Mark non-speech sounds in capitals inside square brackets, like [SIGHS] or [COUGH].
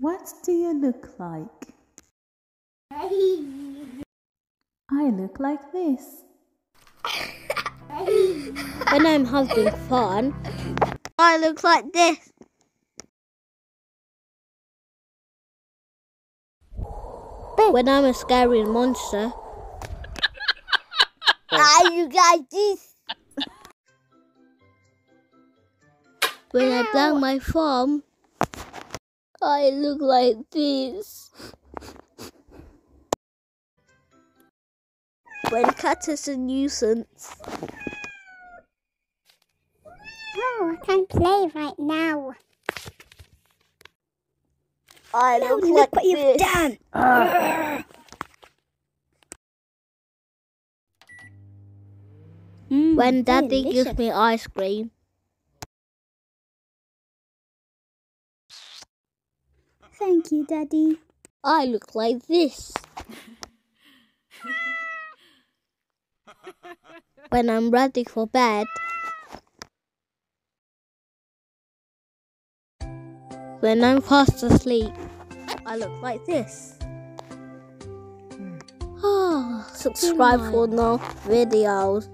What do you look like? I look like this. When I'm having fun, I look like this. When I'm a scary monster, I look like this. When I bang my thumb, I look like this. When cat is a nuisance, Oh, I can't play right now. I No, look look like what you've this. done. [SIGHS] Mm, When daddy delicious. gives me ice cream, Thank you, Daddy. I look like this. [LAUGHS] when I'm ready for bed, when I'm fast asleep, I look like this. Ah, subscribe for more videos.